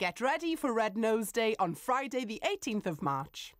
Get ready for Red Nose Day on Friday, the 18th of March.